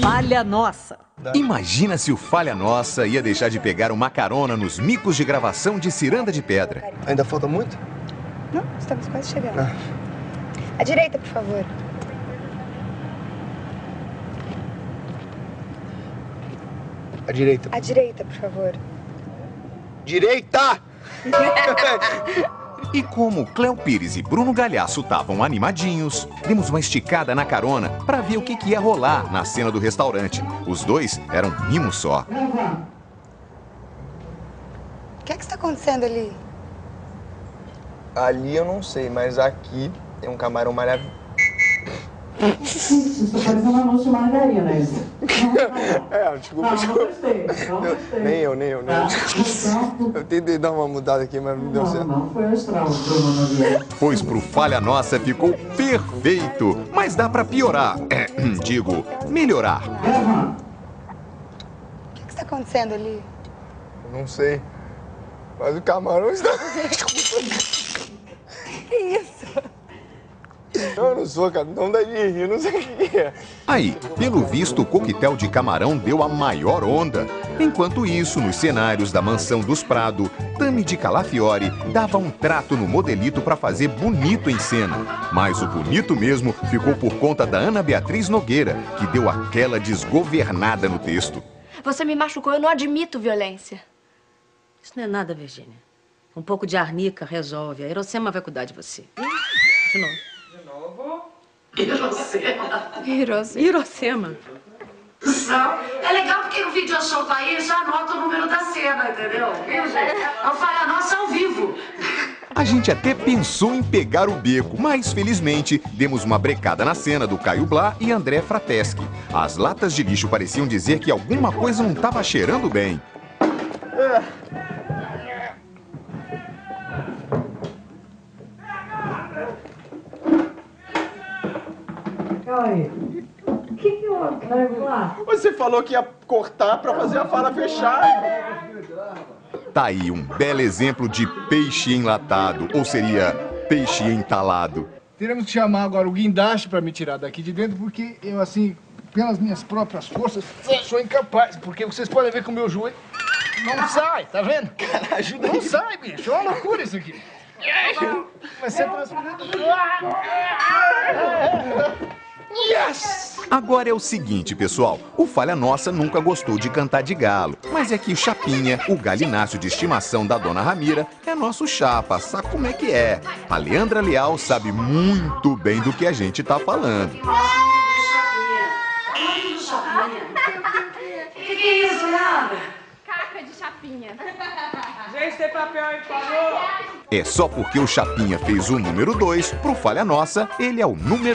Falha nossa. Imagina se o Falha Nossa ia deixar de pegar uma carona nos micos de gravação de Ciranda de Pedra. Ainda falta muito? Não, estamos quase chegando. Ah. À direita, por favor. À direita. À direita, por favor. Direita! E como Cléo Pires e Bruno Galhaço estavam animadinhos, demos uma esticada na carona para ver o que, que ia rolar na cena do restaurante. Os dois eram mimo só. O que é que está acontecendo ali? Ali eu não sei, mas aqui tem um camarão maravilhoso. Isso parecendo um anúncio de margarina, isso. É, desculpa, Não, não gostei, não gostei. Nem eu, nem eu, nem eu. Tá, tá certo. Eu tentei dar uma mudada aqui, mas não deu Não, certo. não, foi astral, Bruno Nogueira. Pois pro Falha Nossa ficou perfeito, mas dá para piorar. É, digo, melhorar. O que que está acontecendo ali? Não sei. Mas o camarão está. Que isso? Eu não sou, cara. Não dá de rir, não sei o que é. Aí, pelo visto, o coquetel de camarão deu a maior onda. Enquanto isso, nos cenários da mansão dos Prado, Tami de Calafiore dava um trato no modelito para fazer bonito em cena. Mas o bonito mesmo ficou por conta da Ana Beatriz Nogueira, que deu aquela desgovernada no texto. Você me machucou, eu não admito violência. Isso não é nada, Virgínia. Um pouco de arnica resolve. A Irocema vai cuidar de você. De novo. Hirose. Irocema. Não, é legal porque o vídeo show tá aí já anota o número da cena, entendeu? Viu, gente? É o Falha Nossa ao vivo. A gente até pensou em pegar o beco, mas felizmente demos uma brecada na cena do Caio Blá e André Frateschi. As latas de lixo pareciam dizer que alguma coisa não estava cheirando bem. O que que eu quero lá? Você falou que ia cortar pra fazer a fala fechar. Tá aí um belo exemplo de peixe enlatado, ou seria peixe entalado. Teremos que chamar agora o guindaste para me tirar daqui de dentro, porque eu, assim, pelas minhas próprias forças, sou incapaz. Porque vocês podem ver que o meu joelho não sai, tá vendo? Cara, ajuda Não sai, bicho. É uma loucura isso aqui. Vai ser transferido. Yes! Agora é o seguinte, pessoal. O Falha Nossa nunca gostou de cantar de galo. Mas é que o Chapinha, o galináceo de estimação da dona Ramira, é nosso chapa, sabe como é que é. A Leandra Leal sabe muito bem do que a gente tá falando. O que, que é isso, Leandra? Caca de chapinha. Gente, tem papel aí, por favor. É só porque o Chapinha fez o número 2, pro Falha Nossa, ele é o número